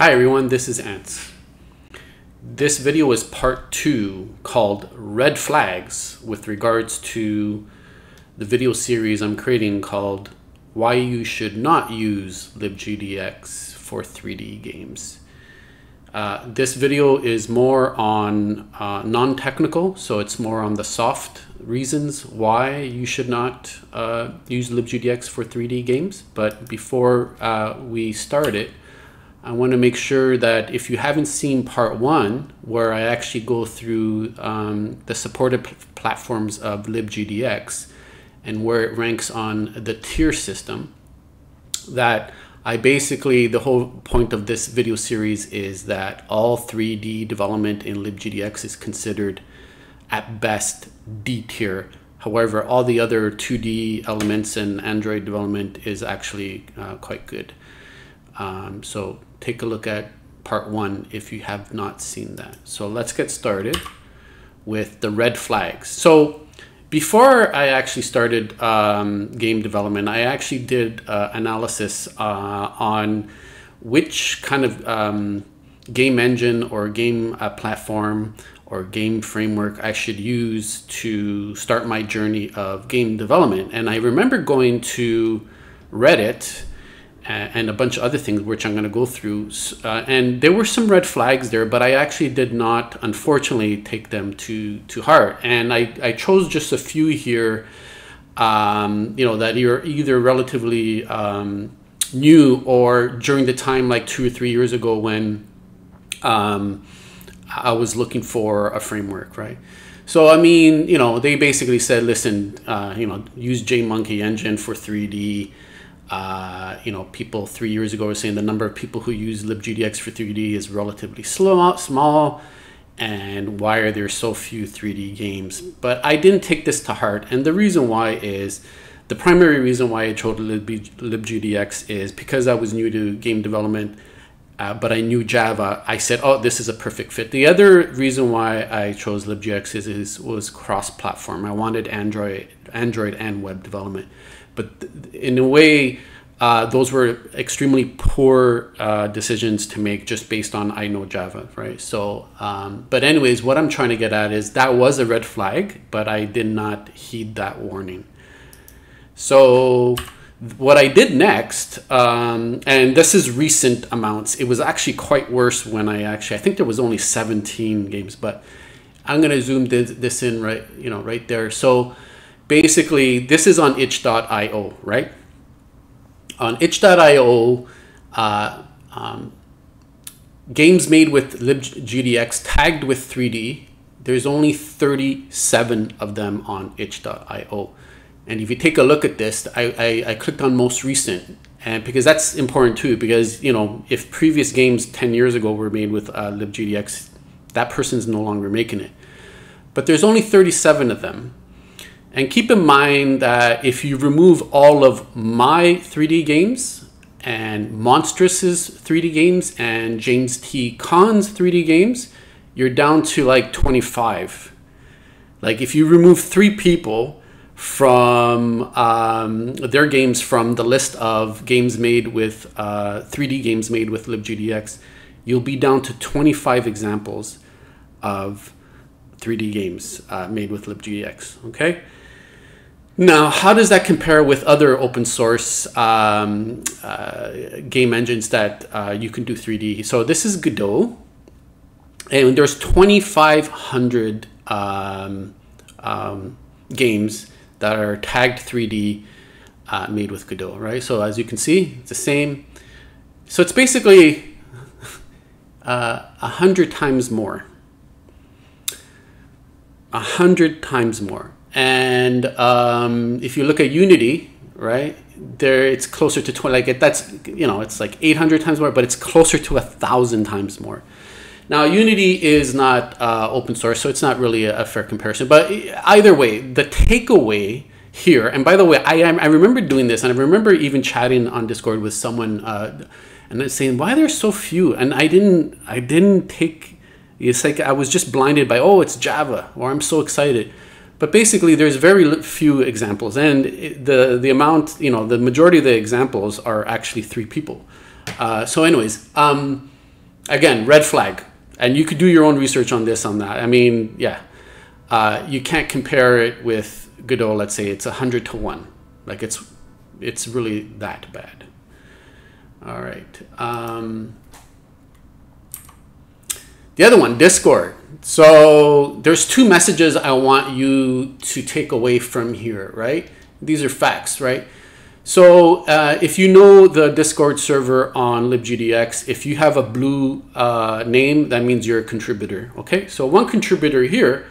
Hi everyone, this is Ants. This video is part two called Red Flags with regards to the video series I'm creating called Why You Should Not Use libgdx for 3D Games. Uh, this video is more on uh, non-technical, so it's more on the soft reasons why you should not uh, use libgdx for 3D games. But before uh, we start it, I want to make sure that if you haven't seen part one, where I actually go through um, the supported pl platforms of libgdx and where it ranks on the tier system, that I basically, the whole point of this video series is that all 3D development in libgdx is considered at best D tier. However, all the other 2D elements and Android development is actually uh, quite good. Um, so take a look at part one if you have not seen that. So let's get started with the red flags. So before I actually started um, game development, I actually did uh, analysis uh, on which kind of um, game engine or game uh, platform or game framework I should use to start my journey of game development. And I remember going to Reddit and a bunch of other things which I'm going to go through. Uh, and there were some red flags there, but I actually did not, unfortunately, take them to to heart. And I, I chose just a few here, um, you know, that you're either relatively um, new or during the time like two or three years ago when um, I was looking for a framework, right? So I mean, you know, they basically said, listen, uh, you know, use JMonkey Engine for 3D. Uh, you know, people three years ago were saying the number of people who use libgdx for 3D is relatively slow, small, and why are there so few 3D games? But I didn't take this to heart, and the reason why is the primary reason why I chose libgdx is because I was new to game development, uh, but I knew Java. I said, oh, this is a perfect fit. The other reason why I chose libgdx is, is was cross-platform. I wanted Android, Android and web development but in a way, uh, those were extremely poor uh, decisions to make just based on I know Java, right? So, um, but anyways, what I'm trying to get at is that was a red flag, but I did not heed that warning. So, what I did next, um, and this is recent amounts, it was actually quite worse when I actually, I think there was only 17 games, but I'm going to zoom this in right, you know, right there. So, basically, this is on itch.io, right? On itch.io, uh, um, games made with libgdx tagged with 3D, there's only 37 of them on itch.io. And if you take a look at this, I, I, I, clicked on most recent, and because that's important too, because you know if previous games 10 years ago were made with uh, libgdx, that person's no longer making it. But there's only 37 of them, and keep in mind that if you remove all of my 3D games and Monstrous's 3D games and James T. Khan's 3D games, you're down to like 25. Like if you remove three people from um, their games from the list of games made with uh, 3D games made with libgdx, you'll be down to 25 examples of 3D games uh, made with libgdx. Okay. Now, how does that compare with other open source um, uh, game engines that uh, you can do 3D? So this is Godot, and there's 2,500 um, um, games that are tagged 3D uh, made with Godot, right? So as you can see, it's the same. So it's basically uh, a hundred times more. A hundred times more. And um, if you look at Unity, right, there it's closer to 20, like it, that's, you know, it's like 800 times more, but it's closer to a thousand times more. Now, Unity is not uh, open source, so it's not really a, a, fair comparison. But either way, the takeaway here, and by the way, I, I remember doing this, and I remember even chatting on Discord with someone, uh, and saying, "Why are there so few?" And I didn't, I didn't take. It's like I was just blinded by, "Oh, it's Java," or "I'm so excited." But basically, there's very few examples, and the the amount, you know, the majority of the examples are actually three people. Uh, so, anyways, um, again, red flag. And you could do your own research on this, on that. I mean, yeah, uh, you can't compare it with Godot. Let's say it's hundred to one. Like it's, it's really that bad. All right. Um, the other one, Discord. So there's two messages I want you to take away from here, right? These are facts, right? So uh, if you know the Discord server on libgdx, if you have a blue uh, name, that means you're a contributor, okay? So one contributor here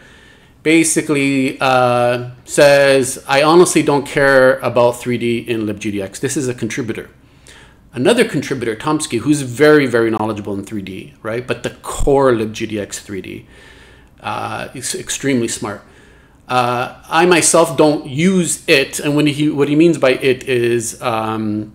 basically uh, says, I honestly don't care about 3D in libgdx. This is a contributor. Another contributor, Tomsky, who's very, very knowledgeable in 3D, right? But the core libgdx 3D uh, is extremely smart. Uh, I myself don't use it, and when he what he means by it is um,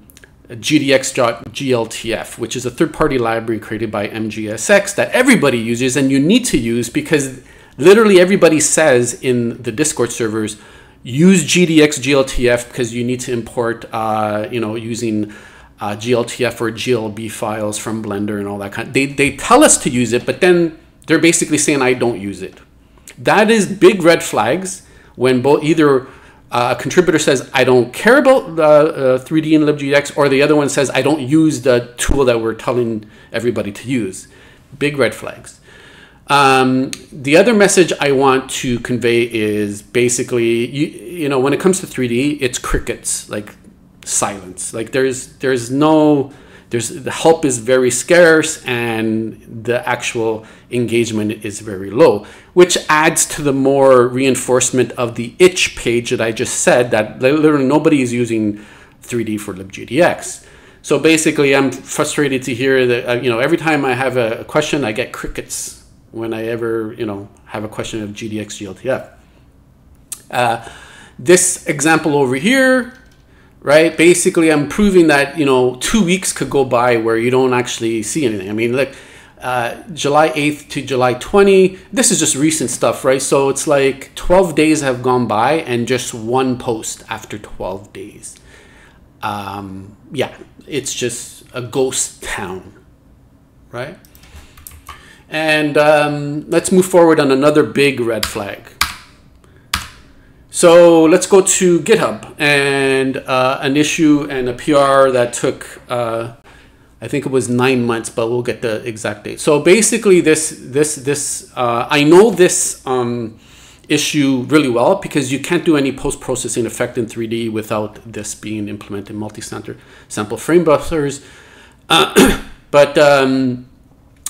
GDX.glTF, which is a third-party library created by MGSX that everybody uses and you need to use because literally everybody says in the Discord servers, use GDX GLTF because you need to import, uh, you know, using uh, GLTF or GLB files from Blender and all that kind. They they tell us to use it, but then they're basically saying I don't use it. That is big red flags when both either uh, a contributor says I don't care about uh, uh, 3D in libgdx, or the other one says I don't use the tool that we're telling everybody to use. Big red flags. Um, the other message I want to convey is basically, you, you know, when it comes to 3D, it's crickets, like silence. Like there's there's no there's the help is very scarce and the actual engagement is very low, which adds to the more reinforcement of the itch page that I just said that literally nobody is using 3D for libgdx. So basically, I'm frustrated to hear that uh, you know every time I have a question, I get crickets when I ever you know have a question of GDX GLTF. Uh, this example over here right? Basically, I'm proving that you know two weeks could go by where you don't actually see anything. I mean, like uh, July 8th to July 20. This is just recent stuff, right? So it's like 12 days have gone by and just one post after 12 days. Um, yeah, it's just a ghost town, right? And um, let's move forward on another big red flag. So let's go to GitHub and uh, an issue and a PR that took, uh, I think it was nine months, but we'll get the exact date. So basically, this this this uh, I know this um, issue really well because you can't do any post processing effect in 3D without this being implemented multi-center sample frame buffers. Uh, but um,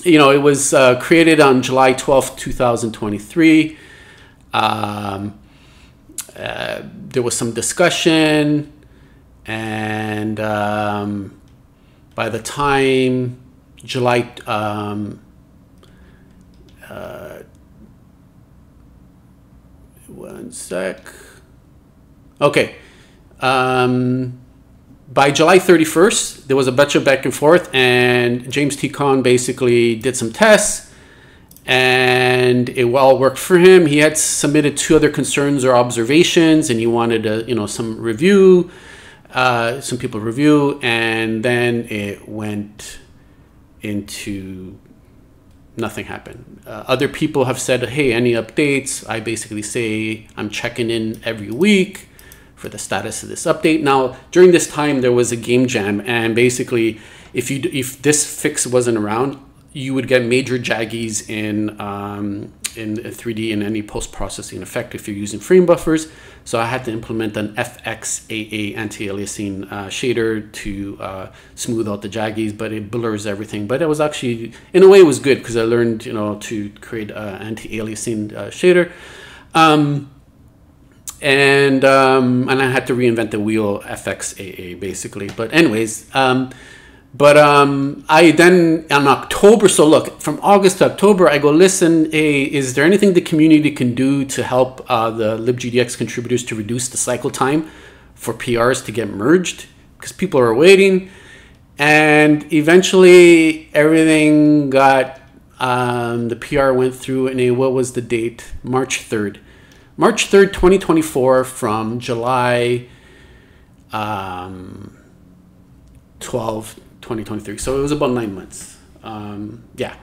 you know, it was uh, created on July 12th, 2023. Um, uh, there was some discussion, and um, by the time July, um, uh, one sec. Okay. Um, by July 31st, there was a bunch of back and forth, and James T. Khan basically did some tests and it all worked for him. He had submitted two other concerns or observations, and he wanted a you know some review, uh, some people review, and then it went into nothing happened. Uh, other people have said, "Hey, any updates?" I basically say I'm checking in every week for the status of this update. Now, during this time, there was a game jam, and basically, if you if this fix wasn't around, you would get major jaggies in um, in 3D in any post processing effect if you're using frame buffers. So I had to implement an FXAA anti-aliasing uh, shader to uh, smooth out the jaggies, but it blurs everything. But it was actually, in a way, it was good because I learned, you know, to create an anti-aliasing uh, shader. Um, and um, and I had to reinvent the wheel FXAA basically. But anyways, um, but um, I then on October, so look, from August to October, I go, listen, hey, is there anything the community can do to help uh, the libgdx contributors to reduce the cycle time for PRs to get merged? Because people are waiting. And eventually, everything got, um, the PR went through in a, what was the date? March 3rd. March 3rd, 2024, from July um, 12 2023. So it was about nine months. um, yeah.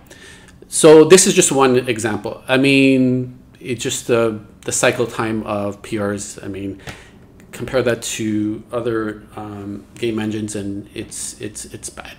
So this is just one example. I mean, it's just the the cycle time of PRs. I mean, compare that to other um, game engines, and it's it's it's bad.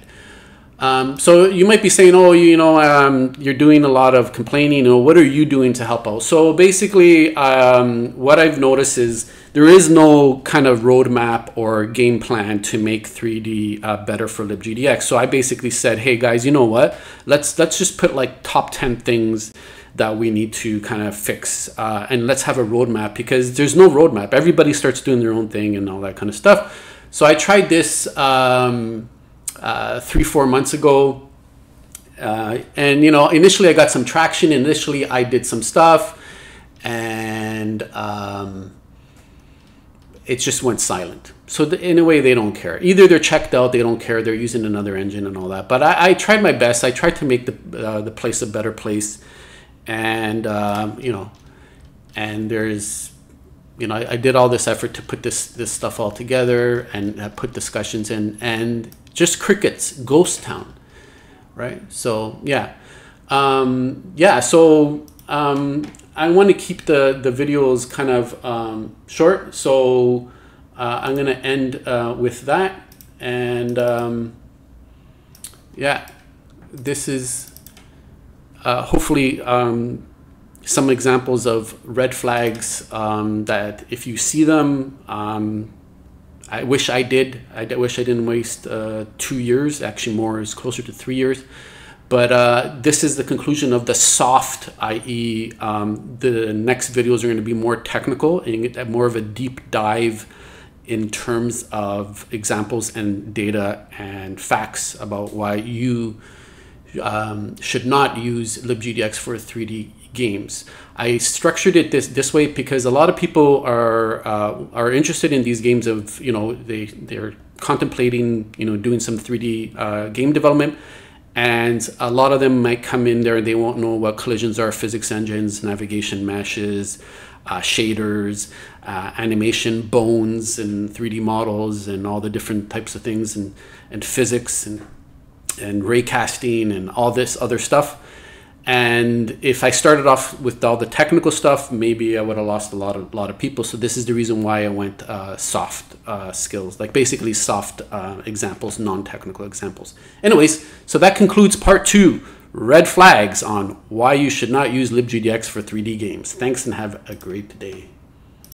Um, so you might be saying, oh, you know, um, you're doing a lot of complaining. Or what are you doing to help out? So basically, um, what I've noticed is there is no kind of roadmap or game plan to make 3D uh, better for libgdx. So I basically said, hey guys, you know what? Let's let's just put like top 10 things that we need to kind of fix uh, and let's have a roadmap because there's no roadmap. Everybody starts doing their own thing and all that kind of stuff. So I tried this um, uh, three, four months ago. Uh, and, you know, initially I got some traction. Initially I did some stuff and um, it just went silent. So the, in a way, they don't care. Either they're checked out, they don't care, they're using another engine and all that. But I, I tried my best. I tried to make the, uh, the place a better place and um, you know, and there's, you know, I, I, did all this effort to put this this stuff all together and uh, put discussions in, and just crickets, ghost town, right? So yeah, um, yeah. So um, I want to keep the the videos kind of um, short, so uh, I'm gonna end uh, with that, and um, yeah, this is uh, hopefully um, some examples of red flags um, that if you see them, um, I wish I did. I wish I didn't waste uh, two years. Actually, more is closer to three years. But uh, this is the conclusion of the soft, i.e., um, the next videos are going to be more technical and more of a deep dive in terms of examples and data and facts about why you um, should not use libgdx for 3D games. I structured it this this way because a lot of people are uh, are interested in these games of you know they they're contemplating you know doing some 3D uh, game development, and a lot of them might come in there and they won't know what collisions are, physics engines, navigation meshes, uh, shaders, uh, animation, bones, and 3D models, and all the different types of things, and and physics and and raycasting and all this other stuff. And if I started off with all the technical stuff, maybe I would have lost a lot of lot of people. So this is the reason why I went uh, soft uh, skills, like basically soft uh, examples, non-technical examples. Anyways, so that concludes part two, red flags on why you should not use libgdx for 3D games. Thanks and have a great day.